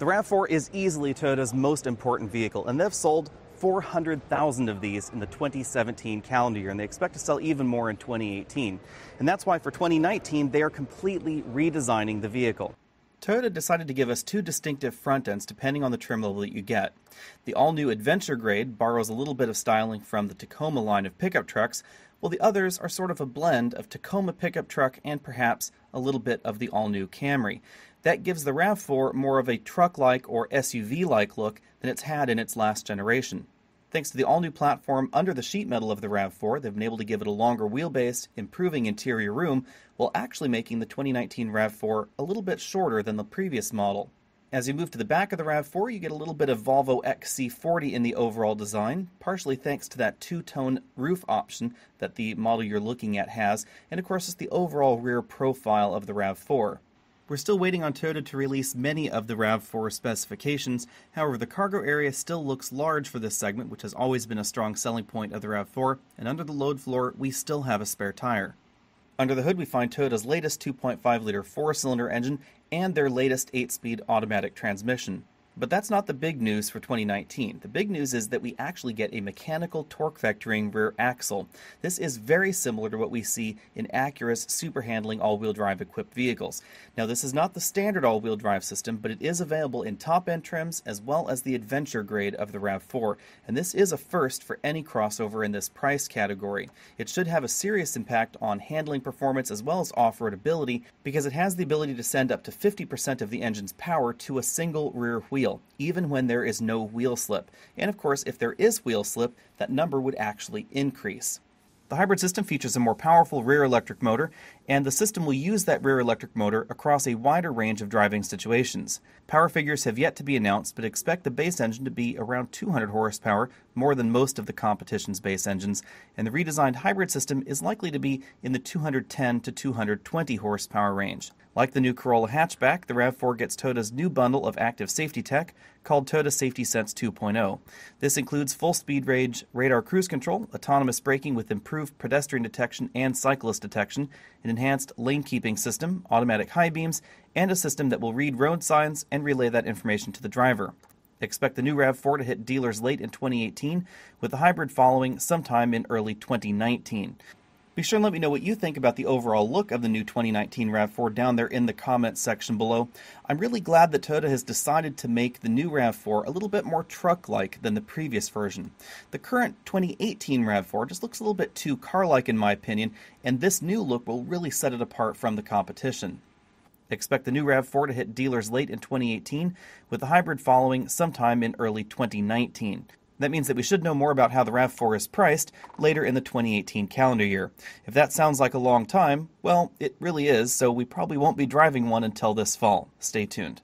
The RAV4 is easily Toyota's most important vehicle, and they've sold 400,000 of these in the 2017 calendar year, and they expect to sell even more in 2018. And that's why for 2019, they are completely redesigning the vehicle. Toyota decided to give us two distinctive front ends depending on the trim level that you get. The all new Adventure Grade borrows a little bit of styling from the Tacoma line of pickup trucks, while the others are sort of a blend of Tacoma pickup truck and perhaps a little bit of the all new Camry. That gives the RAV4 more of a truck like or SUV like look than it's had in its last generation. Thanks to the all new platform under the sheet metal of the RAV4, they've been able to give it a longer wheelbase, improving interior room, while actually making the 2019 RAV4 a little bit shorter than the previous model. As you move to the back of the RAV4, you get a little bit of Volvo XC40 in the overall design, partially thanks to that two tone roof option that the model you're looking at has, and of course, it's the overall rear profile of the RAV4. We're still waiting on Toyota to release many of the RAV4 specifications. However, the cargo area still looks large for this segment, which has always been a strong selling point of the RAV4, and under the load floor, we still have a spare tire. Under the hood, we find Toyota's latest 2.5 liter four cylinder engine and their latest 8 speed automatic transmission. But that's not the big news for 2019. The big news is that we actually get a mechanical torque vectoring rear axle. This is very similar to what we see in Acura's super handling all-wheel drive equipped vehicles. Now this is not the standard all-wheel drive system, but it is available in top-end trims as well as the adventure grade of the RAV4, and this is a first for any crossover in this price category. It should have a serious impact on handling performance as well as off-road ability because it has the ability to send up to 50% of the engine's power to a single rear wheel wheel, even when there is no wheel slip. And of course, if there is wheel slip, that number would actually increase. The hybrid system features a more powerful rear electric motor, and the system will use that rear electric motor across a wider range of driving situations. Power figures have yet to be announced, but expect the base engine to be around 200 horsepower, more than most of the competition's base engines, and the redesigned hybrid system is likely to be in the 210 to 220 horsepower range. Like the new Corolla hatchback, the RAV4 gets Toyota's new bundle of active safety tech called Toyota Safety Sense 2.0. This includes full speed range radar cruise control, autonomous braking with pedestrian detection and cyclist detection, an enhanced lane keeping system, automatic high beams, and a system that will read road signs and relay that information to the driver. Expect the new RAV4 to hit dealers late in 2018, with the hybrid following sometime in early 2019. Be sure and let me know what you think about the overall look of the new 2019 RAV4 down there in the comments section below. I'm really glad that Toyota has decided to make the new RAV4 a little bit more truck-like than the previous version. The current 2018 RAV4 just looks a little bit too car-like in my opinion, and this new look will really set it apart from the competition. Expect the new RAV4 to hit dealers late in 2018, with the hybrid following sometime in early 2019. That means that we should know more about how the RAV4 is priced later in the 2018 calendar year. If that sounds like a long time, well, it really is, so we probably won't be driving one until this fall. Stay tuned.